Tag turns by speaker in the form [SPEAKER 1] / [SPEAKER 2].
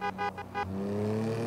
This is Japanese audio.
[SPEAKER 1] へえ。